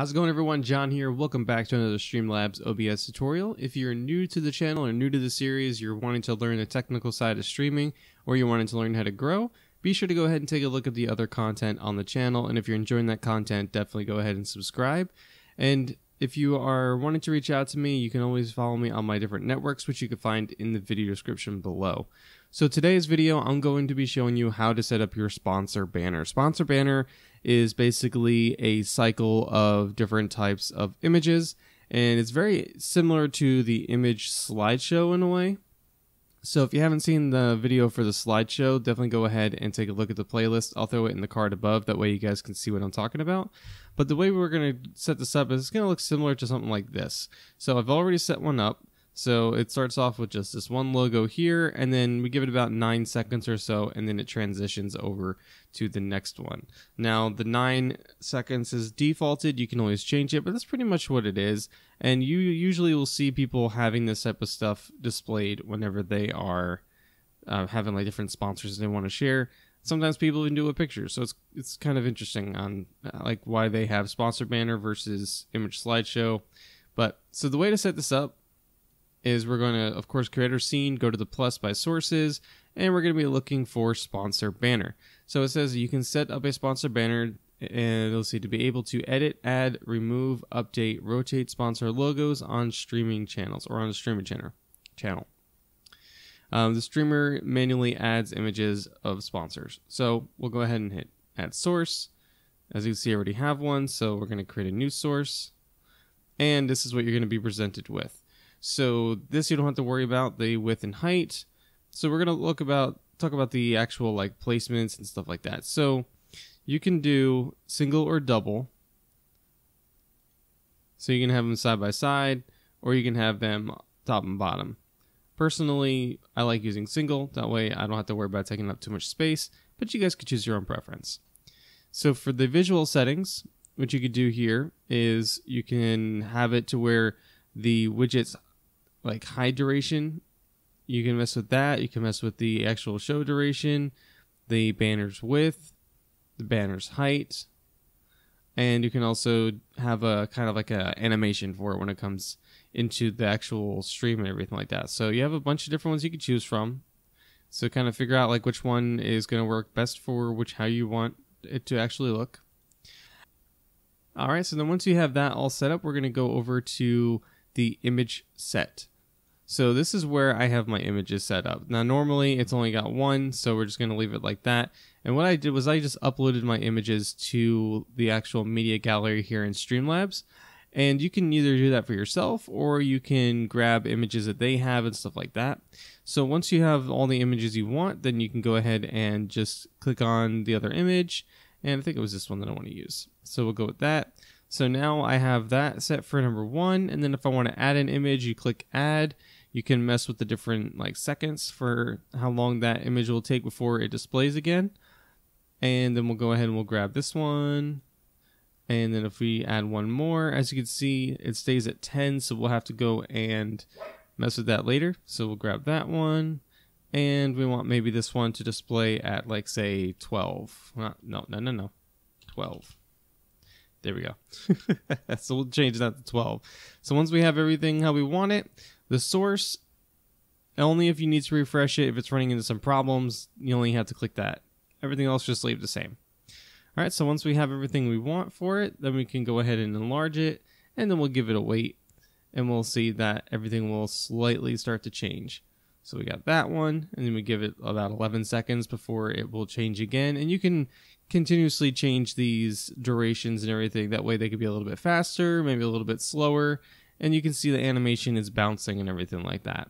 How's it going everyone? John here. Welcome back to another Streamlabs OBS tutorial. If you're new to the channel or new to the series, you're wanting to learn the technical side of streaming, or you're wanting to learn how to grow, be sure to go ahead and take a look at the other content on the channel. And if you're enjoying that content, definitely go ahead and subscribe. And if you are wanting to reach out to me, you can always follow me on my different networks, which you can find in the video description below. So today's video, I'm going to be showing you how to set up your sponsor banner. Sponsor banner is basically a cycle of different types of images, and it's very similar to the image slideshow in a way. So if you haven't seen the video for the slideshow, definitely go ahead and take a look at the playlist. I'll throw it in the card above. That way you guys can see what I'm talking about. But the way we're going to set this up is it's going to look similar to something like this. So I've already set one up. So it starts off with just this one logo here, and then we give it about nine seconds or so, and then it transitions over to the next one. Now, the nine seconds is defaulted. You can always change it, but that's pretty much what it is. And you usually will see people having this type of stuff displayed whenever they are uh, having like different sponsors they want to share. Sometimes people even do a picture, so it's it's kind of interesting on uh, like why they have sponsor banner versus image slideshow. But so the way to set this up is we're going to, of course, create our scene, go to the plus by sources, and we're going to be looking for sponsor banner. So it says you can set up a sponsor banner and let's see to be able to edit, add, remove, update, rotate sponsor logos on streaming channels or on a streaming channel. Channel. Um, the streamer manually adds images of sponsors. So we'll go ahead and hit add source. As you can see, I already have one, so we're going to create a new source. And this is what you're going to be presented with. So this you don't have to worry about the width and height. So we're gonna look about talk about the actual like placements and stuff like that. So you can do single or double. So you can have them side by side, or you can have them top and bottom. Personally, I like using single. That way I don't have to worry about taking up too much space, but you guys could choose your own preference. So for the visual settings, what you could do here is you can have it to where the widget's like high duration. You can mess with that. You can mess with the actual show duration, the banner's width, the banner's height, and you can also have a kind of like a animation for it when it comes into the actual stream and everything like that. So you have a bunch of different ones you can choose from. So kind of figure out like which one is going to work best for which how you want it to actually look. All right, so then once you have that all set up, we're going to go over to the image set. So this is where I have my images set up. Now normally it's only got one, so we're just going to leave it like that. And what I did was I just uploaded my images to the actual media gallery here in Streamlabs. And you can either do that for yourself or you can grab images that they have and stuff like that. So once you have all the images you want, then you can go ahead and just click on the other image. And I think it was this one that I want to use. So we'll go with that. So now I have that set for number one. And then if I want to add an image, you click add you can mess with the different like seconds for how long that image will take before it displays again. And then we'll go ahead and we'll grab this one. And then if we add one more, as you can see, it stays at 10. So we'll have to go and mess with that later. So we'll grab that one. And we want maybe this one to display at like say 12. Uh, no, no, no, no. 12. There we go. so we'll change that to 12. So once we have everything how we want it, the source, only if you need to refresh it, if it's running into some problems, you only have to click that. Everything else just leave the same. All right, so once we have everything we want for it, then we can go ahead and enlarge it, and then we'll give it a wait, and we'll see that everything will slightly start to change. So we got that one, and then we give it about 11 seconds before it will change again. And you can continuously change these durations and everything. That way they could be a little bit faster, maybe a little bit slower, and you can see the animation is bouncing and everything like that.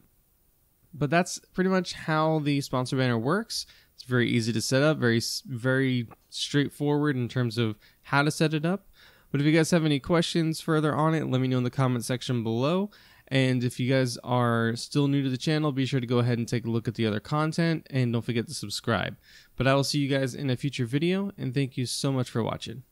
But that's pretty much how the sponsor banner works. It's very easy to set up, very very straightforward in terms of how to set it up. But if you guys have any questions further on it, let me know in the comment section below. And if you guys are still new to the channel, be sure to go ahead and take a look at the other content and don't forget to subscribe. But I will see you guys in a future video and thank you so much for watching.